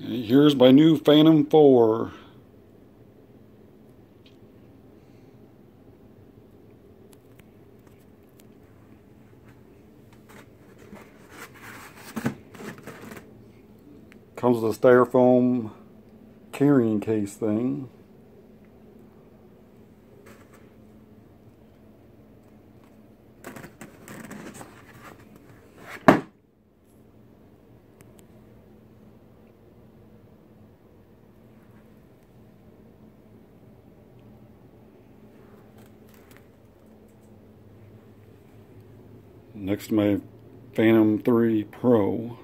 Here's my new Phantom 4. Comes with a styrofoam carrying case thing. Next to my Phantom 3 Pro.